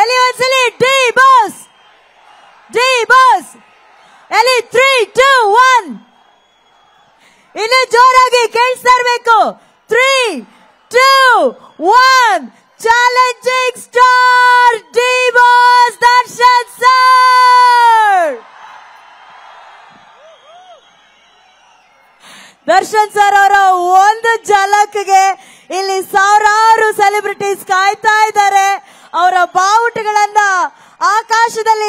ಎಲ್ಲಿ ಒಂದ್ಸಲಿ D boss. D boss. ಎಲ್ಲಿ? ತ್ರೀ ಟೂ ಒನ್ ಇನ್ನು ಜೋರಾಗಿ ಕೇಳಿಸ್ತಾ ಇರ್ಬೇಕು three two one challenging star D boss Darshan sir. Darshan sir ಅವರ ಒಂದು ಜಲಕ್ಗೆ ಇಲ್ಲಿ ಸಾವಿರಾರು ಸೆಲೆಬ್ರಿಟೀಸ್ ಕಾಯ್ತಾ ಇದ್ದಾರೆ. ಅವರ ಬಾವುಟಗಳನ್ನ ಆಕಾಶದಲ್ಲಿ